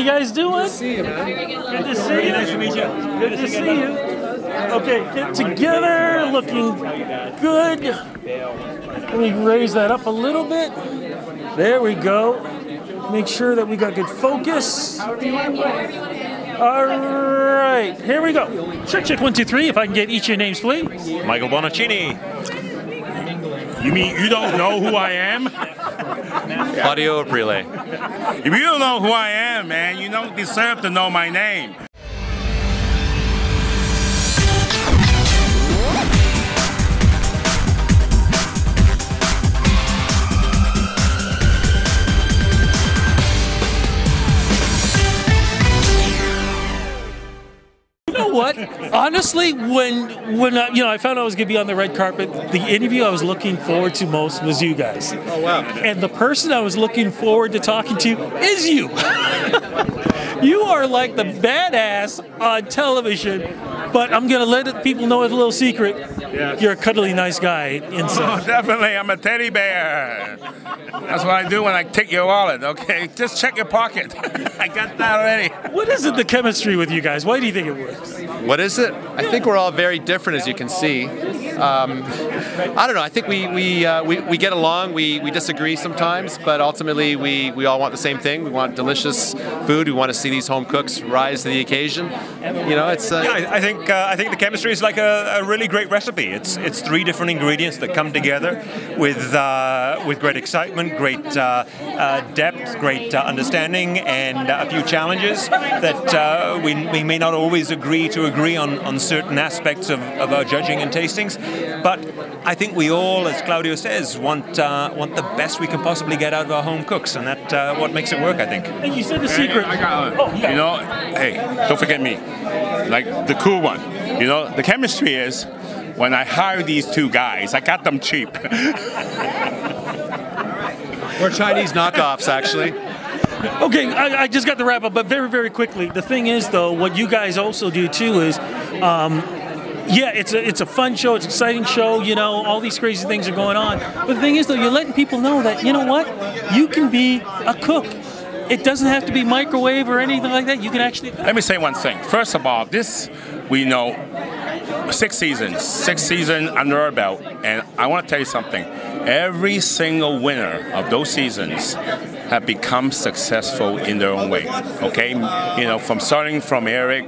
you guys doing? Good to see you, man. Good to see you. Nice to meet you. Good to see you. Okay, get together, looking good. Let me raise that up a little bit. There we go. Make sure that we got good focus. All right, here we go. Check, check, one, two, three. If I can get each of your names, please. Michael Bonacini. You mean you don't know who I am? Claudio Aprile. If you don't know who I am, man, you don't deserve to know my name. You know what? Honestly, when when I, you know I found I was going to be on the red carpet, the interview I was looking forward to most was you guys. Oh wow. And the person I was looking forward to talking to is you. you are like the badass on television, but I'm going to let people know it's a little secret. You're a cuddly nice guy Oh, inside. definitely, I'm a teddy bear. That's what I do when I take your wallet, okay? Just check your pocket. I got that already. What is it, the chemistry with you guys? Why do you think it works? What is it? I think we're all very different, as you can see. Um, I don't know. I think we we, uh, we we get along. We we disagree sometimes, but ultimately we we all want the same thing. We want delicious food. We want to see these home cooks rise to the occasion. You know, it's uh, Yeah, I, I think uh, I think the chemistry is like a, a really great recipe. It's it's three different ingredients that come together with uh, with great excitement, great uh, uh, depth, great understanding, and a few challenges that we, we may not always agree to agree on, on certain aspects of, of our judging and tastings. But I think we all, as Claudio says, want uh, want the best we can possibly get out of our home cooks, and that uh, what makes it work. I think. And you said the secret. I got Oh, yeah. You know, hey, don't forget me. Like the cool one. You know, the chemistry is when I hire these two guys, I got them cheap. we're Chinese knockoffs, actually. Okay, I, I just got the wrap up, but very, very quickly. The thing is, though, what you guys also do too is, um, yeah, it's a it's a fun show, it's an exciting show. You know, all these crazy things are going on. But the thing is, though, you're letting people know that you know what, you can be a cook. It doesn't have to be microwave or anything like that. You can actually. Let me say one thing. First of all, this we know six seasons, six seasons under our belt, and I want to tell you something. Every single winner of those seasons have become successful in their own way. Okay, you know, from starting from Eric.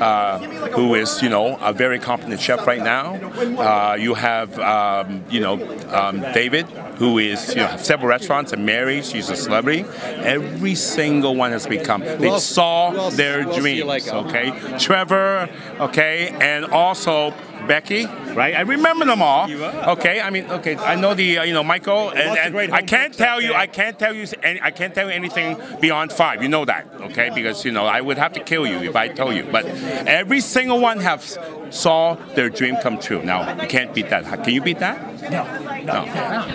Uh, who is, you know, a very competent chef right now? Uh, you have, um, you know, um, David, who is, you know, several restaurants, and Mary, she's a celebrity. Every single one has become. They saw their dreams. okay, Trevor, okay, and also Becky, right? I remember them all. Okay, I mean, okay, I know the, uh, you know, Michael, and, and I can't tell you. I can't tell you, any, I can't tell you anything beyond five. You know that, okay? Because you know, I would have to kill you if I told you. But every single one have saw their dream come true. Now you can't beat that. Can you beat that? No, No.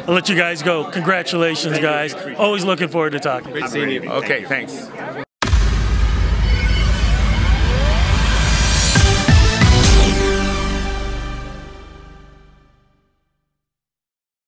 I'll let you guys go. Congratulations, guys. Always looking forward to talking. Great seeing you. Okay, thanks.